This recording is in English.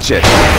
Watch it!